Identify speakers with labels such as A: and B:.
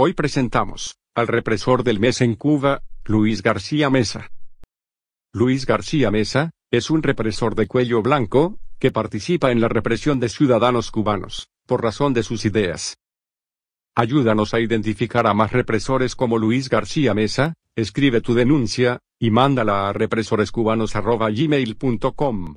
A: Hoy presentamos al represor del mes en Cuba, Luis García Mesa. Luis García Mesa es un represor de cuello blanco que participa en la represión de ciudadanos cubanos por razón de sus ideas. Ayúdanos a identificar a más represores como Luis García Mesa, escribe tu denuncia y mándala a represorescubanos.gmail.com.